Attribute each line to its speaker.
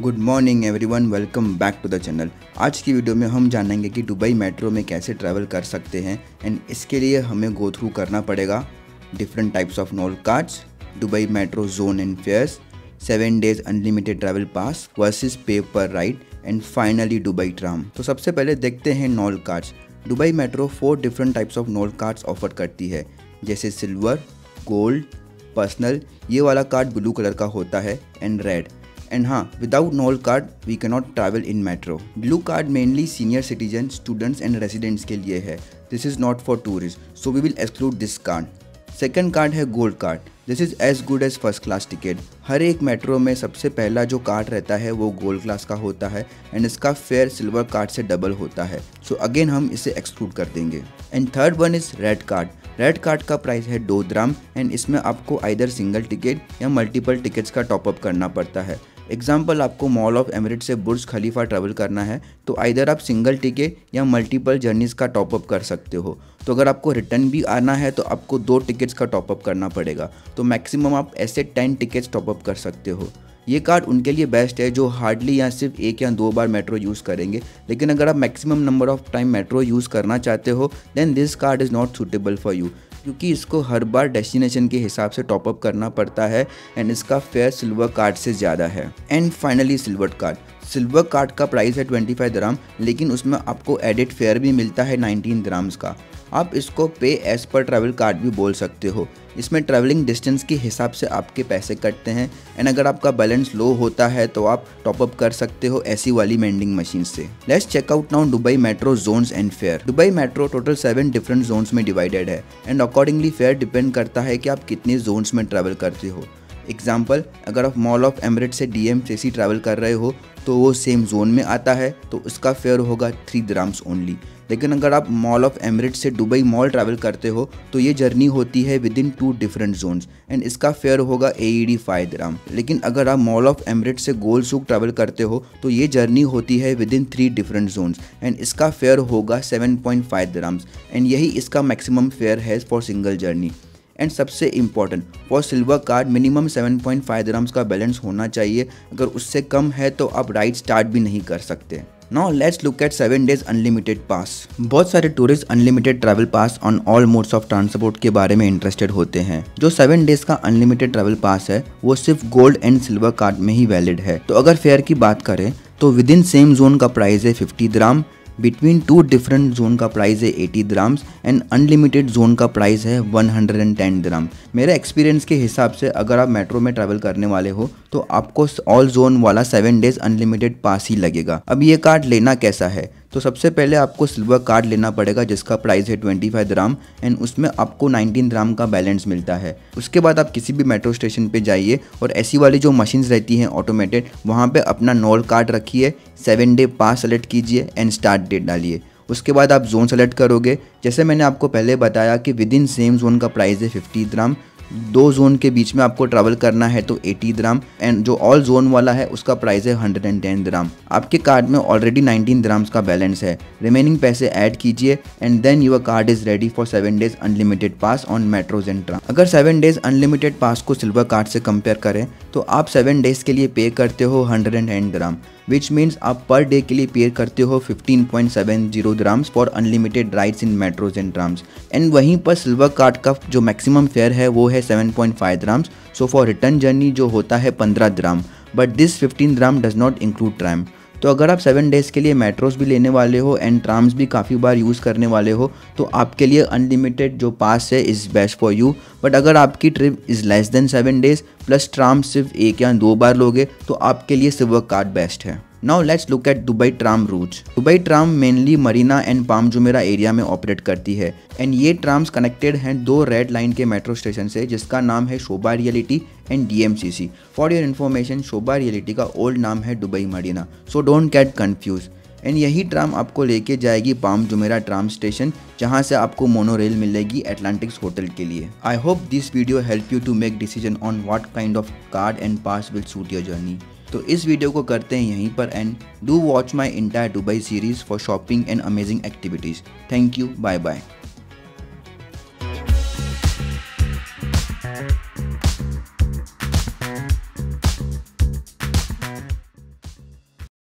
Speaker 1: Good morning everyone welcome back to the channel आज की video में हम जानेंगे कि दुबई मेट्रो में कैसे ट्रैवल कर सकते हैं एंड इसके लिए हमें गो थ्रू करना पड़ेगा different types of Nol cards Dubai metro zone and fares seven days unlimited travel pass versus pay per ride and finally Dubai tram तो सबसे पहले देखते हैं Nol cards Dubai metro four different types of Nol cards offer करती है, जैसे silver gold personal ये वाला कार्ड ब्लू कलर का होता है एंड रेड एंड हाँ without Nol card we cannot travel in metro blue card mainly senior citizen students and residents के लिए है. This is not for tourist so we will exclude this card second card है gold card this is as good as first class ticket हर एक metro में सबसे पहला जो card रहता है, वो गोल्ड क्लास का होता है एंड इसका फेयर सिल्वर कार्ड से डबल होता है. सो so अगेन हम इसे एक्सक्लूड कर देंगे. And third one is red card red card का प्राइस है दो द्राम एंड इसमें आपको आइदर सिंगल टिकट या मल्टीपल टिकट्स का टॉपअप करना पड़ता है. एग्ज़ाम्पल आपको मॉल ऑफ़ एमरेट से बुर्ज खलीफा ट्रैवल करना है तो आइधर आप सिंगल टिकट या मल्टीपल जर्नीज़ का टॉपअप कर सकते हो। तो अगर आपको रिटर्न भी आना है तो आपको दो टिकट्स का टॉपअप करना पड़ेगा। तो मैक्सिमम आप ऐसे टेन टिकट्स टॉपअप कर सकते हो। ये कार्ड उनके लिए बेस्ट है, जो हार्डली या सिर्फ़ एक या दो बार मेट्रो यूज़ करेंगे। लेकिन अगर आप maximum number of time metro use करना चाहते हो then this card is not suitable for you क्योंकि इसको हर बार डेस्टिनेशन के हिसाब से टॉपअप करना पड़ता है एंड इसका फेयर सिल्वर कार्ड से ज़्यादा है। And finally silver card. Silver card का प्राइस है ट्वेंटी फाइव दराम लेकिन उसमें आपको एडिट फेयर भी मिलता है नाइनटीन ग्राम्स का। आप इसको पे एज पर ट्रैवल कार्ड भी बोल सकते हो। इसमें ट्रैवलिंग डिस्टेंस के हिसाब से आपके पैसे कटते हैं। एंड अगर आपका बैलेंस लो होता है तो आप टॉपअप कर सकते हो ऐसी वाली मेंडिंग मशीन से। Let's check out now Dubai metro zones and fare Dubai metro total seven different zones में डिवाइडेड है। एंड अकॉर्डिंगली फेयर डिपेंड करता है कि आप कितने जोन्स में ट्रैवल करते हो। एग्ज़ाम्पल अगर आप मॉल ऑफ़ एमरेट से डी एम सी ट्रैवल कर रहे हो तो वो सेम जोन में आता है तो उसका फेयर होगा थ्री ग्राम्स ओनली लेकिन अगर आप मॉल ऑफ़ एमरेट से दुबई मॉल ट्रैवल करते हो तो ये जर्नी होती है within two different zones and इसका फेयर होगा A E D five gram लेकिन अगर आप मॉल ऑफ़ एमरेट से गोल सूक ट्रैवल करते हो तो ये जर्नी होती है within three different zones and इसका फेयर होगा seven point five dirhams and यही इसका मैक्सिमम फेयर है फॉर सिंगल जर्नी एंड सबसे important for silver card minimum 7.5 point dirhams का बैलेंस होना चाहिए। अगर उससे कम है तो आप राइड स्टार्ट भी नहीं कर सकते। Now let's look at seven days unlimited pass बहुत सारे tourist unlimited travel pass on all modes of transport के बारे में इंटरेस्टेड होते हैं। जो सेवन डेज़ का अनलिमिटेड ट्रैवल पास है, वो सिर्फ़ गोल्ड एंड सिल्वर कार्ड में ही वैलिड है। तो अगर फेयर की बात करें तो विद इन सेम जोन का प्राइस है fifty dirham between two different zone का प्राइस है eighty dirhams and unlimited zone का प्राइस है 110 ग्राम मेरे एक्सपीरियंस के हिसाब से अगर आप मेट्रो में ट्रैवल करने वाले हो तो आपको ऑल जोन वाला सेवन डेज़ अनलिमिटेड पास ही लगेगा। अब ये कार्ड लेना कैसा है? तो सबसे पहले आपको सिल्वर कार्ड लेना पड़ेगा, जिसका प्राइस है ट्वेंटी फाइव ग्राम एंड उसमें आपको नाइनटीन ग्राम का बैलेंस मिलता है। उसके बाद आप किसी भी मेट्रो स्टेशन पे जाइए और ऐसी वाली जो मशीन्स रहती हैं ऑटोमेटेड वहाँ पर अपना नॉल कार्ड रखिए सेवन डे पास सेलेक्ट कीजिए एंड स्टार्ट डेट डालिए। उसके बाद आप जोन सेलेक्ट करोगे। जैसे मैंने आपको पहले बताया कि विद इन सेम जोन का प्राइस है फिफ्टी ग्राम दो जोन के बीच में आपको ट्रैवल करना है तो 80 ग्राम एंड जो ऑल जोन वाला है, उसका प्राइस है 110 ग्राम आपके कार्ड में ऑलरेडी 19 ग्राम्स का बैलेंस है. रिमेनिंग पैसे ऐड कीजिए and then your card is ready for seven days unlimited pass on metros and tram अगर सेवन डेज़ अनलिमिटेड पास को सिल्वर कार्ड से कंपेयर करें तो आप सेवन डेज़ के लिए पे करते हो हंड्रेड ग्राम विच मीन्स आप पर डे के लिए पे करते हो 15.70 dirhams for unlimited rides in metros and trams and वहीं पर सिल्वर कार्ड का जो मैक्सिमम फेयर है, वो है 7.5 dirhams so for return journey जो होता है 15 dirham but this 15 dirham does not include tram तो अगर आप सेवन डेज़ के लिए मेट्रोस भी लेने वाले हो एंड ट्राम्स भी काफ़ी बार यूज़ करने वाले हो तो आपके लिए अनलिमिटेड जो पास है is best for you but अगर आपकी trip is less than seven days plus tram सिर्फ़ एक या दो बार लोगे तो आपके लिए सिल्वर कार्ड बेस्ट है। Now let's look at Dubai tram routes Dubai tram mainly Marina and Palm Jumeirah area में ऑपरेट करती है। एंड ये ट्राम्स कनेक्टेड हैं दो रेड लाइन के मेट्रो स्टेशन से, जिसका नाम है Sobha Realty and DMCC for your information Sobha Realty का ओल्ड नाम है Dubai Marina so don't get confuse and यही ट्राम आपको लेके जाएगी पाम जुमेरा ट्राम स्टेशन जहाँ से आपको मोनोरेल मिलेगी एटलांटिक्स होटल के लिए। I hope this video help you to make decision on what kind of card and pass will suit your journey तो इस वीडियो को करते हैं यहीं पर and. Do watch my entire Dubai series for shopping and amazing activities thank you bye bye